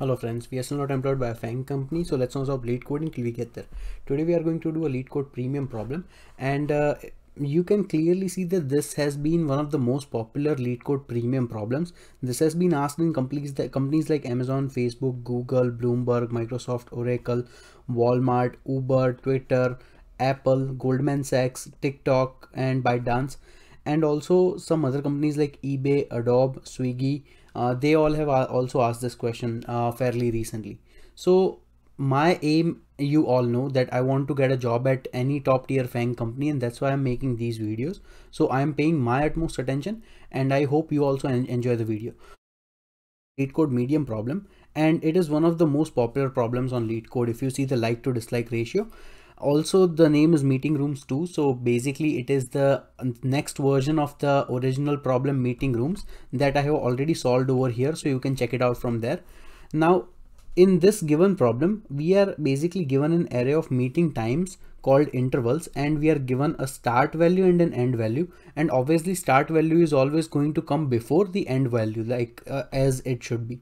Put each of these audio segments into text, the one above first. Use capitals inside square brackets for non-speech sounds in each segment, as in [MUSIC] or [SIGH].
Hello friends, we are still not employed by a FAANG company, so let's not stop LeetCode until we get there. Today we are going to do a LeetCode premium problem and uh, you can clearly see that this has been one of the most popular LeetCode premium problems. This has been asked in companies, that, companies like Amazon, Facebook, Google, Bloomberg, Microsoft, Oracle, Walmart, Uber, Twitter, Apple, Goldman Sachs, TikTok and ByteDance and also some other companies like eBay, Adobe, Swiggy, they all have also asked this question uh, fairly recently. So my aim, you all know that I want to get a job at any top tier FAANG company and that's why I'm making these videos. So I'm paying my utmost attention and I hope you also enjoy the video. LeetCode medium problem and it is one of the most popular problems on LeetCode if you see the like to dislike ratio also the name is meeting rooms two so basically it is the next version of the original problem meeting rooms that i have already solved over here so you can check it out from there. Now in this given problem we are basically given an array of meeting times called intervals and we are given a start value and an end value and obviously start value is always going to come before the end value like uh, as it should be.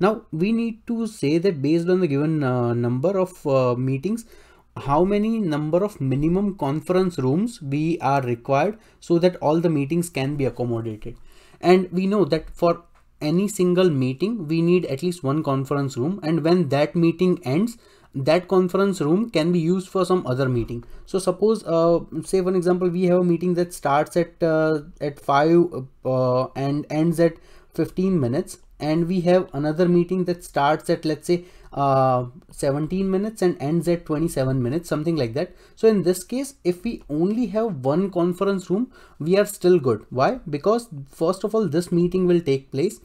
Now we need to say that based on the given uh, number of uh, meetings how many number of minimum conference rooms we are required so that all the meetings can be accommodated. And we know that for any single meeting we need at least one conference room. And when that meeting ends that conference room can be used for some other meeting. So suppose uh, say for example we have a meeting that starts at uh, at 5 uh, and ends at 15 minutes. And we have another meeting that starts at let's say uh, 17 minutes and ends at 27 minutes something like that. So in this case if we only have one conference room we are still good. Why? Because first of all this meeting will take place.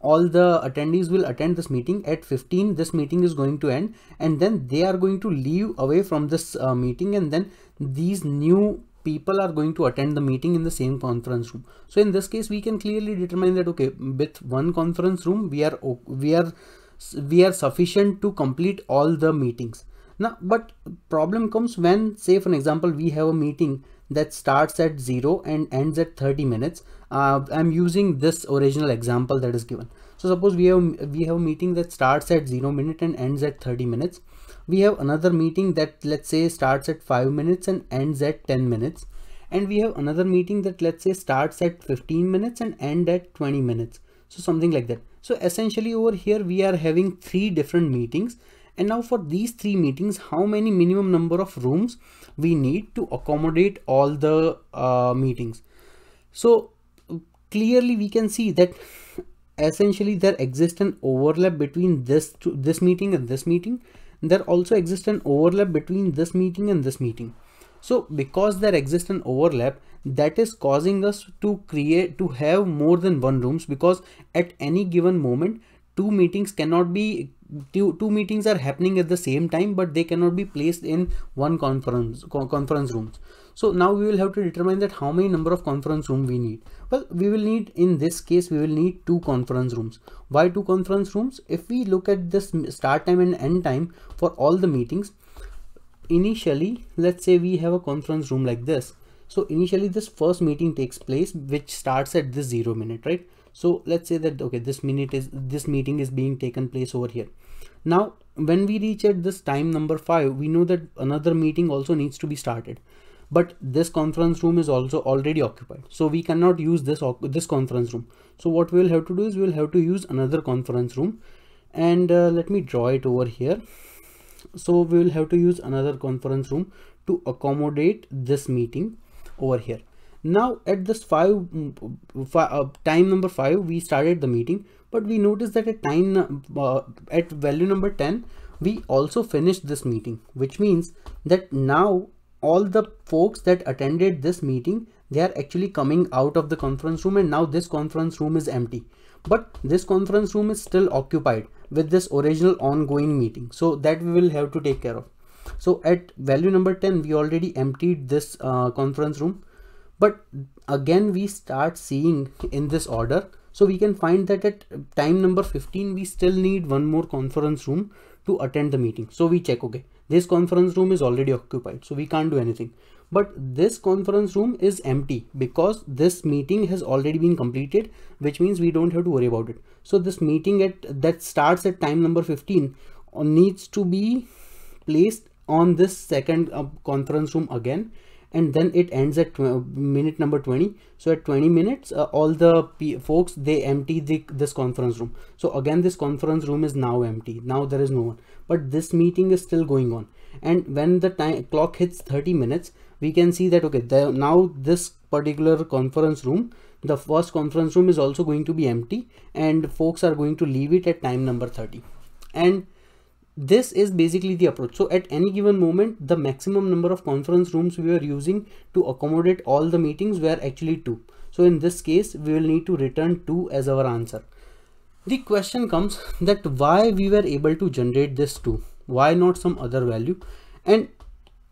All the attendees will attend this meeting. At 15 this meeting is going to end and then they are going to leave away from this uh, meeting and then these new people are going to attend the meeting in the same conference room. So in this case we can clearly determine that okay with one conference room we are we are we are sufficient to complete all the meetings. Now but problem comes when say for example we have a meeting that starts at 0 and ends at 30 minutes. Uh, i'm using this original example that is given. So suppose we have we have a meeting that starts at 0 minute and ends at 30 minutes. We have another meeting that let's say starts at 5 minutes and ends at 10 minutes. And we have another meeting that let's say starts at 15 minutes and end at 20 minutes. So something like that so essentially over here we are having three different meetings. And now for these three meetings how many minimum number of rooms we need to accommodate all the uh, meetings? So clearly we can see that essentially there exists an overlap between this this meeting and this meeting. There also exists an overlap between this meeting and this meeting. So because there exists an overlap that is causing us to create to have more than one rooms because at any given moment two meetings cannot be two, two meetings are happening at the same time but they cannot be placed in one conference conference rooms. So now we will have to determine that how many number of conference room we need. Well we will need in this case we will need two conference rooms. Why two conference rooms? If we look at this start time and end time for all the meetings initially let's say we have a conference room like this. So initially this first meeting takes place which starts at this zero minute right? So let's say that okay this minute is this meeting is being taken place over here. Now when we reach at this time number five we know that another meeting also needs to be started. But this conference room is also already occupied. So we cannot use this this conference room. So what we'll have to do is we'll have to use another conference room. And uh, let me draw it over here so we will have to use another conference room to accommodate this meeting over here. Now at this five, five uh, time number five we started the meeting but we noticed that at time uh, at value number 10 we also finished this meeting which means that now all the folks that attended this meeting they are actually coming out of the conference room and now this conference room is empty but this conference room is still occupied with this original ongoing meeting. So that we will have to take care of. So at value number 10 we already emptied this uh, conference room. But again we start seeing in this order. So we can find that at time number 15 we still need one more conference room to attend the meeting. So we check okay this conference room is already occupied. So we can't do anything but this conference room is empty because this meeting has already been completed which means we don't have to worry about it. So this meeting at that starts at time number 15 uh, needs to be placed on this second uh, conference room again. And then it ends at minute number 20 so at 20 minutes uh, all the folks they empty the this conference room. So again this conference room is now empty. Now there is no one. But this meeting is still going on. And when the time clock hits 30 minutes we can see that okay the, now this particular conference room the first conference room is also going to be empty and folks are going to leave it at time number 30 and this is basically the approach. So at any given moment the maximum number of conference rooms we are using to accommodate all the meetings were actually two. So in this case we will need to return two as our answer. The question comes [LAUGHS] that why we were able to generate this two? Why not some other value? And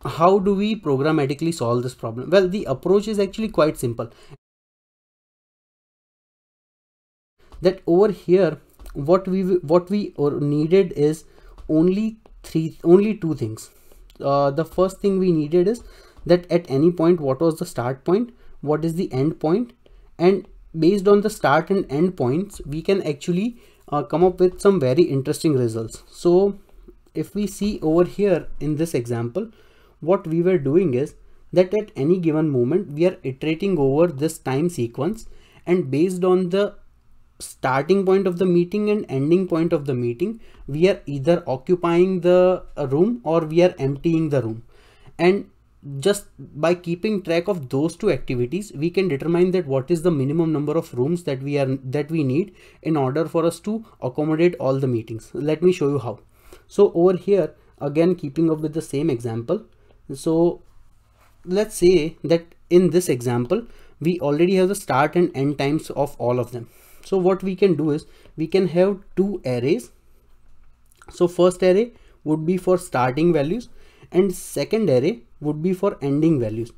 how do we programmatically solve this problem? Well the approach is actually quite simple. That over here what we what we or needed is only three only two things. Uh, the first thing we needed is that at any point what was the start point what is the end point? and based on the start and end points we can actually uh, come up with some very interesting results. So if we see over here in this example what we were doing is that at any given moment we are iterating over this time sequence and based on the starting point of the meeting and ending point of the meeting we are either occupying the room or we are emptying the room. And just by keeping track of those two activities we can determine that what is the minimum number of rooms that we are that we need in order for us to accommodate all the meetings. Let me show you how. So over here again keeping up with the same example so let's say that in this example we already have the start and end times of all of them. So what we can do is we can have two arrays. So first array would be for starting values and second array would be for ending values.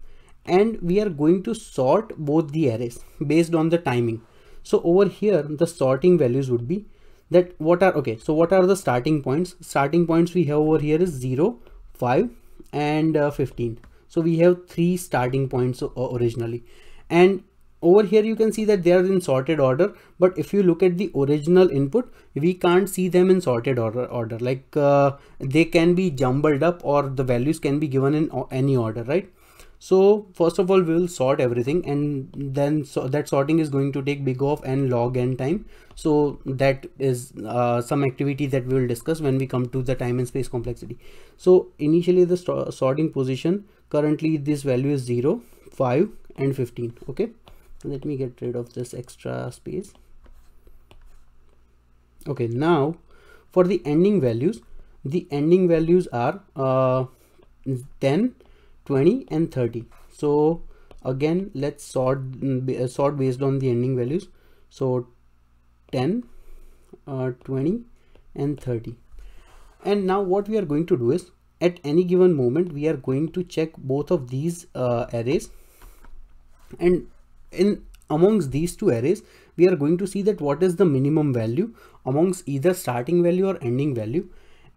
And we are going to sort both the arrays based on the timing. So over here the sorting values would be that what are okay so what are the starting points? Starting points we have over here is 0 5 and uh, 15 so we have three starting points uh, originally. And over here you can see that they are in sorted order. But if you look at the original input we can't see them in sorted order order. Like uh, they can be jumbled up or the values can be given in any order right so first of all we will sort everything and then so that sorting is going to take big of n log n time. So that is uh, some activity that we will discuss when we come to the time and space complexity. So initially the sorting position currently this value is 0 5 and 15 okay? Let me get rid of this extra space. Okay now for the ending values the ending values are uh, 10 20 and 30 so again let's sort uh, sort based on the ending values. So 10 uh, 20 and 30 and now what we are going to do is at any given moment we are going to check both of these uh, arrays. And in amongst these two arrays we are going to see that what is the minimum value amongst either starting value or ending value.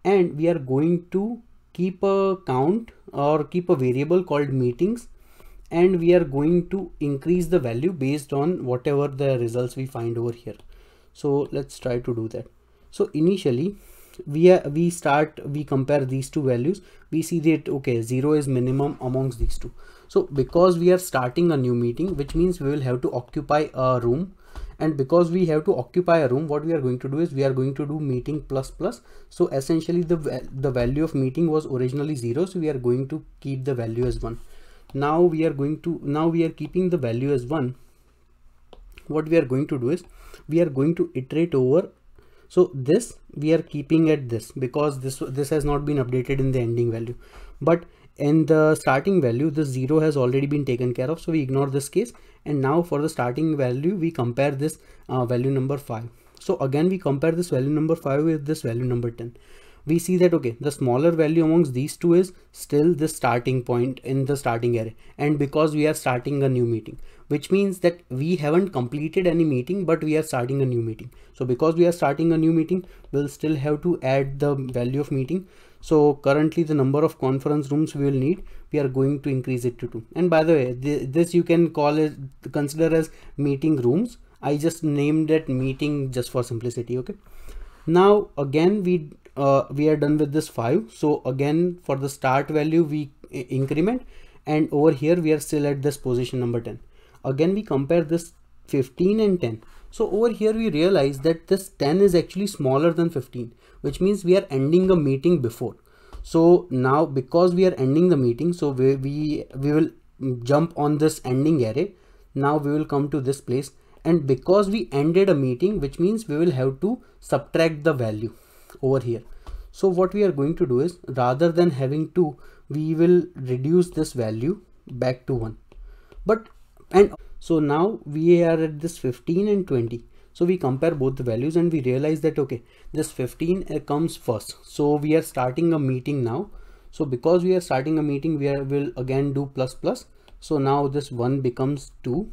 And we are going to keep a count or keep a variable called meetings and we are going to increase the value based on whatever the results we find over here. So let's try to do that. So initially we are, we start we compare these two values. We see that okay zero is minimum amongst these two. So because we are starting a new meeting which means we will have to occupy a room and because we have to occupy a room what we are going to do is we are going to do meeting plus plus. So essentially the the value of meeting was originally zero. So we are going to keep the value as one. Now we are going to now we are keeping the value as one. What we are going to do is we are going to iterate over. So this we are keeping at this because this this has not been updated in the ending value. But in the starting value the zero has already been taken care of so we ignore this case. And now for the starting value we compare this uh, value number 5 so again we compare this value number 5 with this value number 10 we see that okay the smaller value amongst these two is still the starting point in the starting array. And because we are starting a new meeting which means that we haven't completed any meeting but we are starting a new meeting. So because we are starting a new meeting we'll still have to add the value of meeting so currently the number of conference rooms we will need we are going to increase it to two. And by the way th this you can call it consider as meeting rooms. I just named it meeting just for simplicity okay? Now again we uh, we are done with this 5 so again for the start value we increment. And over here we are still at this position number 10 again we compare this 15 and 10 so over here we realize that this 10 is actually smaller than 15 which means we are ending a meeting before. So now because we are ending the meeting so we we, we will jump on this ending array. Now we will come to this place. And because we ended a meeting which means we will have to subtract the value over here. So what we are going to do is rather than having 2 we will reduce this value back to 1 but and so now we are at this 15 and 20 so we compare both the values and we realize that okay this 15 uh, comes first. So we are starting a meeting now. So because we are starting a meeting we are, will again do plus plus. So now this 1 becomes 2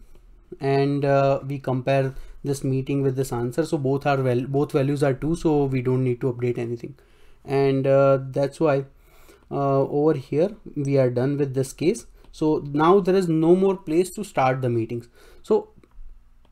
and uh, we compare this meeting with this answer. So both are well both values are 2 so we don't need to update anything. And uh, that's why uh, over here we are done with this case so now there is no more place to start the meetings. So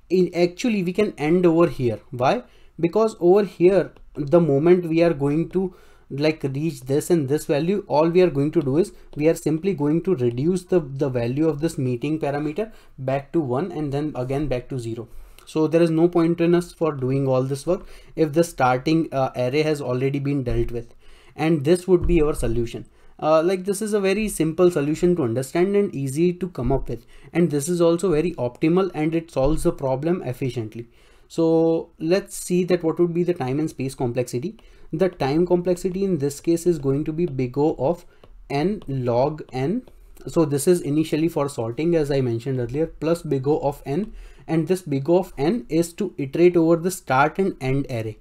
in actually we can end over here. Why? Because over here the moment we are going to like reach this and this value all we are going to do is we are simply going to reduce the the value of this meeting parameter back to one and then again back to zero. So there is no point in us for doing all this work if the starting uh, array has already been dealt with. And this would be our solution uh, like this is a very simple solution to understand and easy to come up with. And this is also very optimal and it solves the problem efficiently. So let's see that what would be the time and space complexity. The time complexity in this case is going to be big O of n log n. So this is initially for sorting as I mentioned earlier plus big O of n. And this big O of n is to iterate over the start and end array.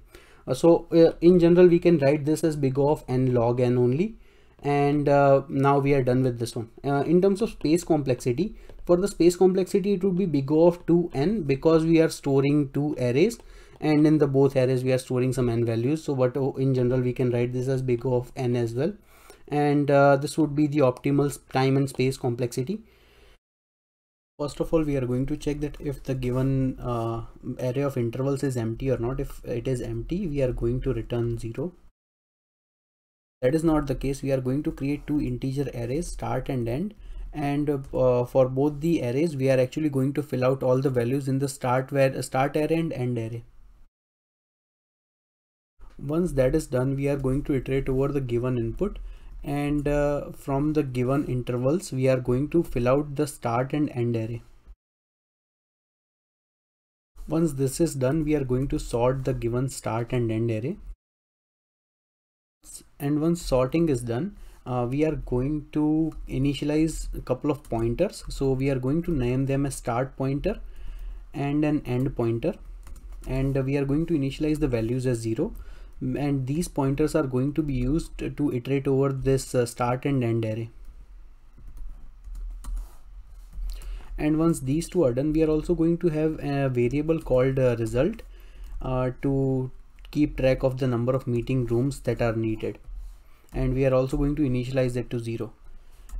Uh, so uh, in general we can write this as big O of n log n only and uh, now we are done with this one. Uh, in terms of space complexity for the space complexity it would be big O of 2n because we are storing two arrays. And in the both arrays we are storing some n values. So but oh, in general we can write this as big O of n as well. And uh, this would be the optimal time and space complexity. First of all we are going to check that if the given uh, array of intervals is empty or not. If it is empty we are going to return 0 that is not the case. We are going to create two integer arrays start and end. And uh, for both the arrays we are actually going to fill out all the values in the start where start array and end array. Once that is done we are going to iterate over the given input. And uh, from the given intervals we are going to fill out the start and end array. Once this is done we are going to sort the given start and end array and once sorting is done uh, we are going to initialize a couple of pointers. So we are going to name them a start pointer and an end pointer. And we are going to initialize the values as zero. And these pointers are going to be used to iterate over this uh, start and end array. And once these two are done we are also going to have a variable called uh, result uh, to keep track of the number of meeting rooms that are needed. And we are also going to initialize that to zero.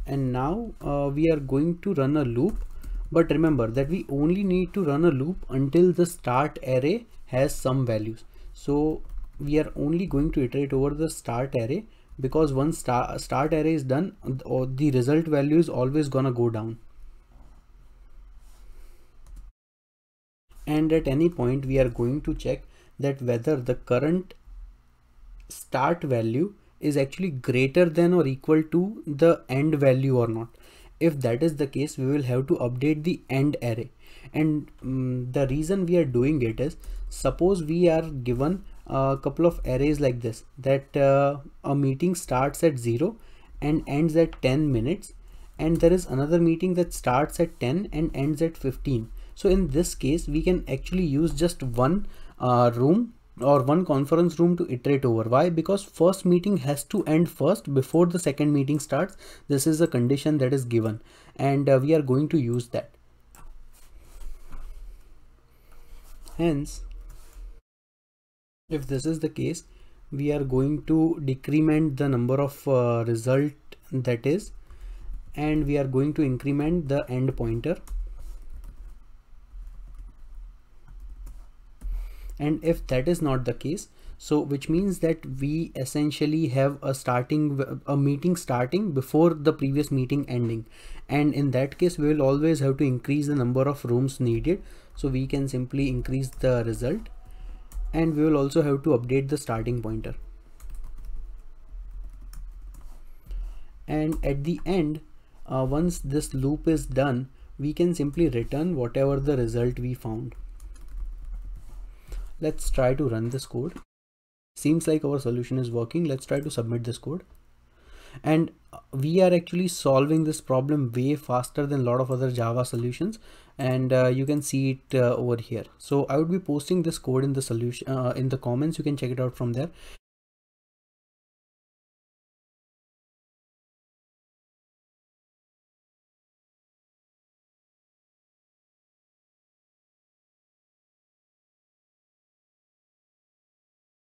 And now uh, we are going to run a loop. But remember that we only need to run a loop until the start array has some values. So we are only going to iterate over the start array because once star, start array is done or the result value is always gonna go down. And at any point we are going to check that whether the current start value is actually greater than or equal to the end value or not. If that is the case we will have to update the end array. And um, the reason we are doing it is suppose we are given a couple of arrays like this that uh, a meeting starts at 0 and ends at 10 minutes and there is another meeting that starts at 10 and ends at 15 so in this case we can actually use just one uh, room or one conference room to iterate over. Why? Because first meeting has to end first. Before the second meeting starts this is a condition that is given. And uh, we are going to use that. Hence if this is the case we are going to decrement the number of uh, result that is and we are going to increment the end pointer and if that is not the case so which means that we essentially have a starting a meeting starting before the previous meeting ending. And in that case we will always have to increase the number of rooms needed. So we can simply increase the result. And we will also have to update the starting pointer. And at the end uh, once this loop is done we can simply return whatever the result we found let's try to run this code. Seems like our solution is working. Let's try to submit this code. And we are actually solving this problem way faster than a lot of other java solutions. And uh, you can see it uh, over here. So i would be posting this code in the solution uh, in the comments. You can check it out from there